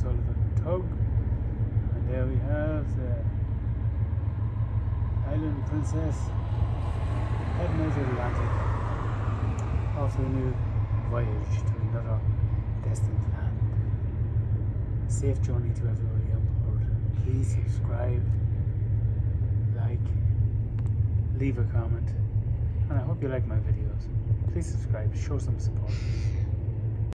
Sullivan tug. And there we have the Island Princess heading out of the Atlantic off a new voyage to another destined land. Safe journey to everybody on board. Please subscribe, like, leave a comment, and I hope you like my videos. Please subscribe, show some support.